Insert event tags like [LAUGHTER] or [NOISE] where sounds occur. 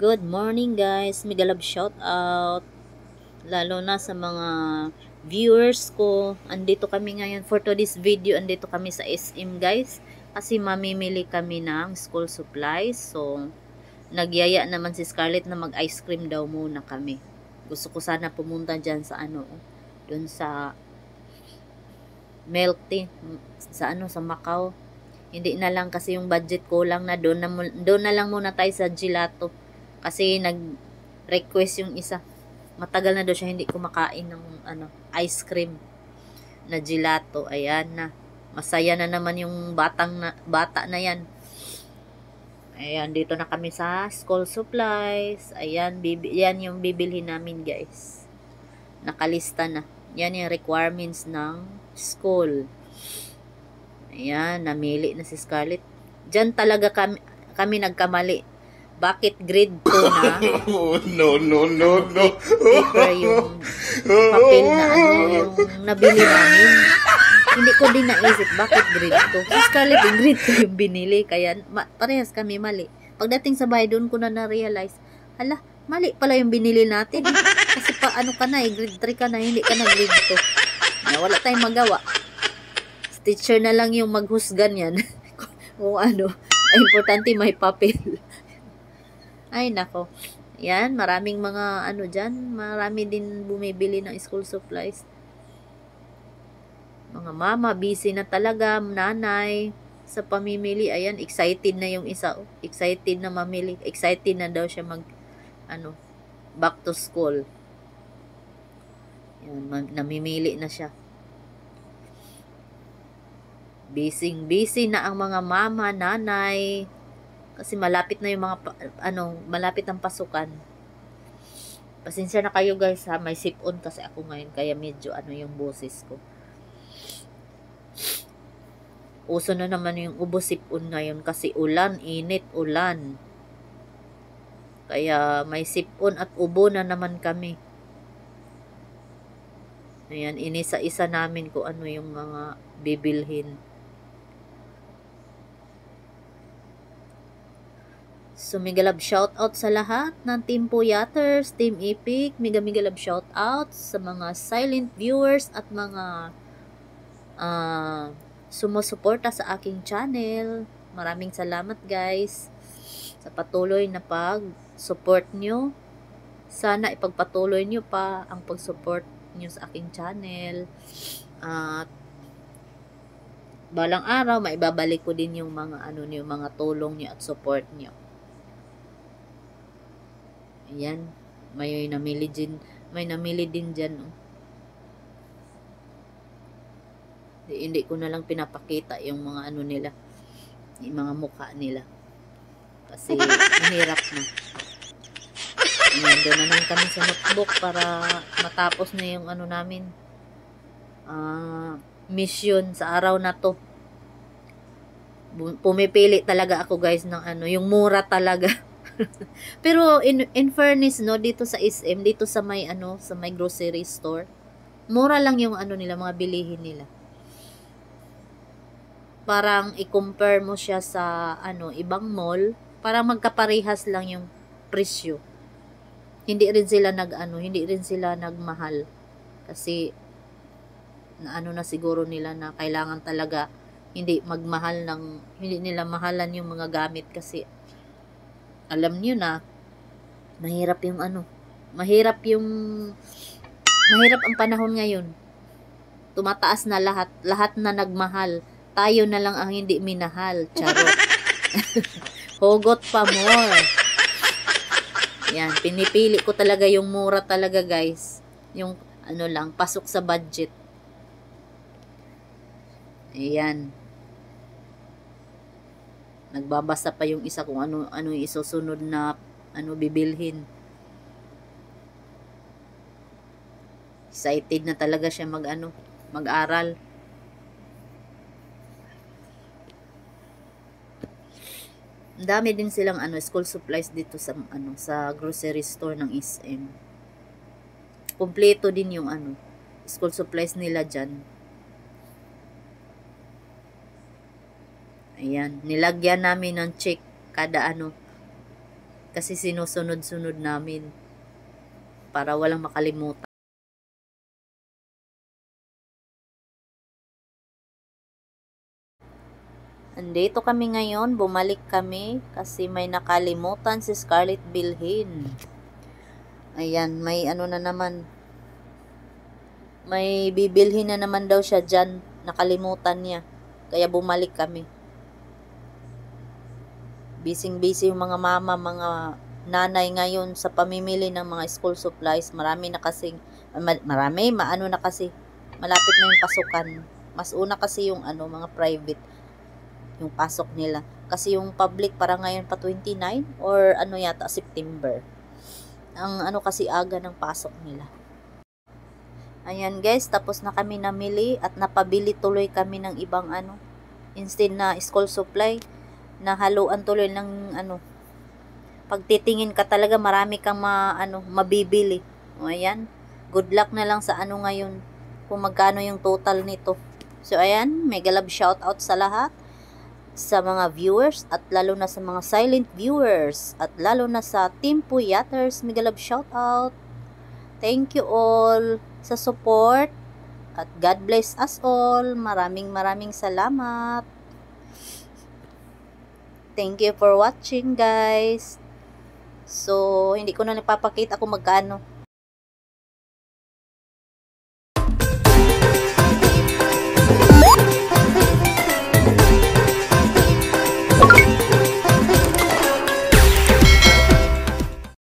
Good morning guys, mega love shout out lalo na sa mga viewers ko. Andito kami ngayon for today's video, andito kami sa SM guys kasi mamimili kami ng school supplies. So nagyaya naman si Scarlett na mag ice cream daw muna kami. Gusto ko sana pumunta diyan sa ano, dun sa milk tea sa ano sa Macau. Hindi na lang kasi yung budget ko lang na doon na, doon na lang muna tayo sa gelato. Kasi nag-request yung isa. Matagal na daw siya hindi kumakain ng ano, ice cream na gelato. Ayan na. Masaya na naman yung batang na, bata na yan. Ayan, dito na kami sa school supplies. Ayan, bibi, yan yung bibilhin namin guys. Nakalista na. Yan yung requirements ng school. Ayan, namili na si Scarlett. Diyan talaga kami, kami nagkamali bakit grade 2 na? [LAUGHS] no, no, no, no. Paper yung papel na ano yung nabili namin. Hindi ko din naisip bakit grade 2. Si Scarlett yung grade 2 yung binili. Kaya ma- parehas kami mali. Pagdating sa bahay doon ko na na-realize, hala, mali pala yung binili natin. Kasi pa ano ka na eh, grade 3 ka na, hindi ka na grade 2. Na, wala tayong magawa. Teacher na lang yung maghusgan yan. [LAUGHS] Kung ano, importante may papel. Ay, nako. Yan, maraming mga ano dyan. Marami din bumibili ng school supplies. Mga mama, busy na talaga. Nanay, sa pamimili. Ayan, excited na yung isa. Excited na mamili. Excited na daw siya mag, ano, back to school. Yan, namimili na siya. Busy, busy na ang mga mama, nanay, kasi malapit na yung mga, ano, malapit ang pasukan. Pasensya na kayo guys ha, may sip-on kasi ako ngayon, kaya medyo ano yung boses ko. Uso na naman yung ubo sip-on ngayon kasi ulan, init, ulan. Kaya may sip-on at ubo na naman kami. Ayan, inisa-isa namin kung ano yung mga bibilhin. So, mega love shout out sa lahat ng Team Puyaters, Team Epic, mega mega love shout out sa mga silent viewers at mga uh, sumusuporta sa aking channel. Maraming salamat guys sa patuloy na pag-support nyo. Sana ipagpatuloy nyo pa ang pag-support nyo sa aking channel. At uh, balang araw, maibabalik ko din yung mga ano niyo, mga tulong niyo at support niyo. Ayan. May namili din, may namili din dyan. Oh. Di, hindi ko na lang pinapakita yung mga ano nila. Yung mga mukha nila. Kasi [LAUGHS] mahirap na. Ayan, doon naman kami sa notebook para matapos na yung ano namin. Uh, mission sa araw na to. Pumipili talaga ako guys ng ano, yung mura talaga. [LAUGHS] [LAUGHS] Pero in, in fairness no dito sa SM, dito sa may ano, sa may grocery store, mura lang yung ano nila, mga bilihin nila. Parang i-compare mo siya sa ano, ibang mall, parang magkaparehas lang yung presyo. Hindi rin sila nag ano, hindi rin sila nagmahal. Kasi na ano na siguro nila na kailangan talaga hindi magmahal ng hindi nila mahalan yung mga gamit kasi alam niyo na, mahirap yung ano, mahirap yung, mahirap ang panahon ngayon. Tumataas na lahat, lahat na nagmahal. Tayo na lang ang hindi minahal. Charot. [LAUGHS] Hugot pa more. Yan, pinipili ko talaga yung mura talaga guys. Yung ano lang, pasok sa budget. Ayan nagbabasa pa yung isa kung ano ano yung isusunod na ano bibilhin. Excited na talaga siya mag ano mag-aral. Dami din silang ano school supplies dito sa ano sa grocery store ng SM kumpleto din yung ano school supplies nila diyan Ayan, nilagyan namin ng check kada ano, Kasi sinusunod-sunod namin para walang makalimutan. Andito kami ngayon, bumalik kami kasi may nakalimutan si Scarlett bilhin. Ayan, may ano na naman. May bibilhin na naman daw siya dyan. Nakalimutan niya. Kaya bumalik kami. Bising-busy yung mga mama, mga nanay ngayon sa pamimili ng mga school supplies. Marami na kasing, marami, maano na kasi. Malapit na yung pasukan. Mas una kasi yung ano, mga private yung pasok nila. Kasi yung public para ngayon pa 29 or ano yata September. Ang ano kasi aga ng pasok nila. Ayan guys, tapos na kami namili at napabili tuloy kami ng ibang ano. Instead na school supply, nahaluan tuloy ng ano. Pagtitingin ka talaga marami kang ma, ano, mabibili. O ayan, good luck na lang sa ano ngayon kung magkano yung total nito. So ayan, mega love shout out sa lahat sa mga viewers at lalo na sa mga silent viewers at lalo na sa Team Puyaters. Mega love shout out. Thank you all sa support at God bless us all. Maraming maraming salamat. Thank you for watching guys. So, hindi ko na napapakita kung magkano.